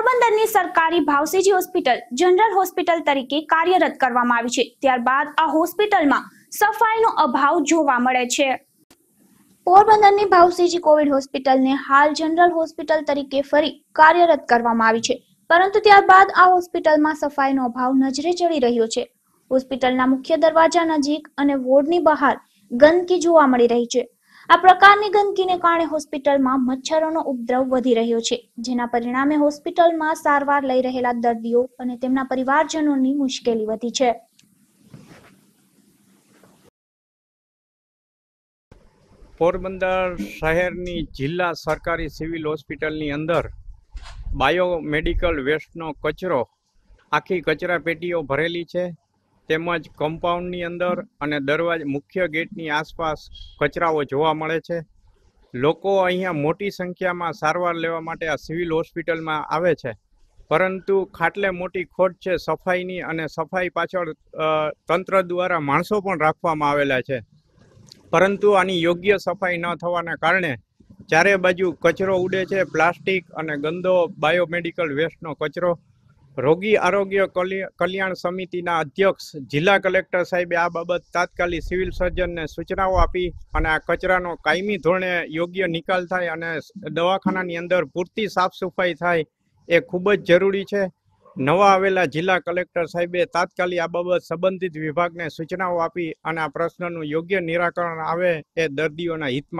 પોરબંદરની સરકારી ભાવસીજી hospital, general hospital તરીકે કાર્યરત કરવામાં આવી છે. ત્યારબાદ આ હોસ્પિટલમાં સફાઈનો અભાવ જોવા મળે છે. પોરબંદરની ભાવસીજી કોવિડ હોસ્પિટલને હાલ જનરલ હોસ્પિટલ તરીકે ફરી કાર્યરત કરવામાં આવી છે. પરંતુ ત્યારબાદ આ હોસ્પિટલમાં સફાઈનો અભાવ નજરે ચડી રહ્યો છે. હોસ્પિટલના મુખ્ય દરવાજા નજીક અને વોર્ડની બહાર ગંદકી જોવા મળી રહી છે. આ પ્રકારની ગંદકીને કારણે હોસ્પિટલમાં મચ્છરોનો ઉપદ્રવ વધી રહ્યો છે, જેના પરિણામે હોસ્પિટલમાં સારવાર લઈ રહેલા દર્દીઓ અને તેમના પરિવારજનોની મુશ્કેલી વધી છે. પોરબંદર શહેરની જિલ્લા સરકારી સિવિલ હોસ્પિટલની અંદર બાયોમેડિકલ વેસ્ટનો કચરો, આખી કચરા પેટીઓ ભરેલી છે. તેમજ કમ્પાઉન્ડની અંદર અને દરવાજા મુખ્ય ગેટની આસપાસ કચરાઓ જોવા મળે છે. લોકો અહીંયા મોટી સંખ્યામાં સારવાર લેવા માટે આ સિવિલ હોસ્પિટલમાં આવે છે. પરંતુ ખાટલે મોટી ખોટ છે સફાઈની અને સફાઈ પાછળ તંત્ર દ્વારા માણસો પણ રાખવામાં આવેલા છે. પરંતુ આની યોગ્ય સફાઈ ન થવાના કારણે ચારે બાજુ કચરો ઉડે છે. પ્લાસ્ટિક અને ગંદો બાયોમેડિકલ વેસ્ટનો કચરો રોગી આરોગ્ય કલ્ય- કલ્યાણ સમિતિના અધ્યક્ષ જિલ્લા કલેક્ટર સાહેબે આ બાબત તાત્કાલિક સિવિલ સર્જનને સૂચનાઓ આપી અને આ કચરાનો કાયમી ધોરણે યોગ્ય નિકાલ થાય અને દવાખાનાની અંદર પૂરતી સાફ સફાઈ થાય એ ખૂબ જ જરૂરી છે. નવા આવેલા જિલ્લા કલેક્ટર સાહેબે તાત્કાલિક આ બાબત સંબંધિત વિભાગને સૂચનાઓ આપી અને આ પ્રશ્નનું યોગ્ય નિરાકરણ આવે એ દર્દીઓના હિતમાં